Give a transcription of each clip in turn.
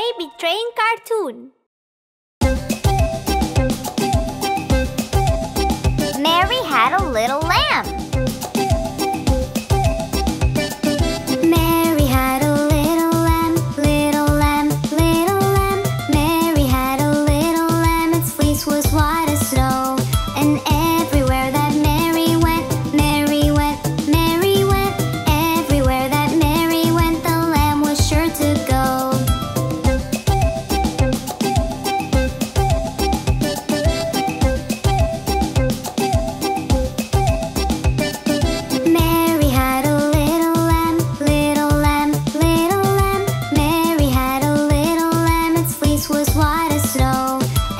Baby betraying cartoon. Mary had a little lamb. Mary had a little lamb, little lamb, little lamb. Mary had a little lamb, its fleece was white as snow, and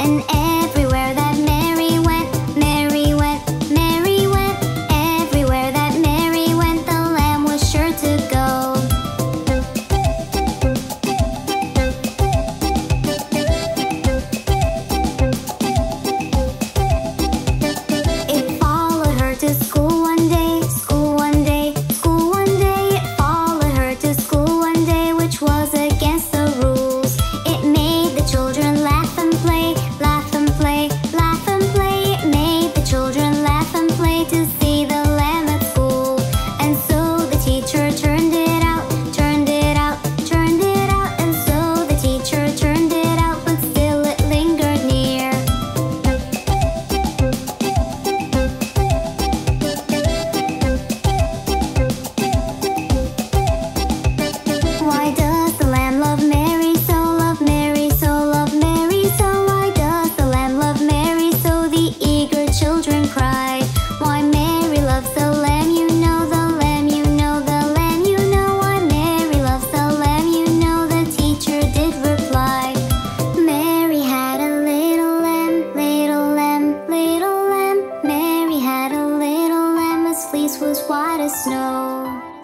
and, and As white as snow.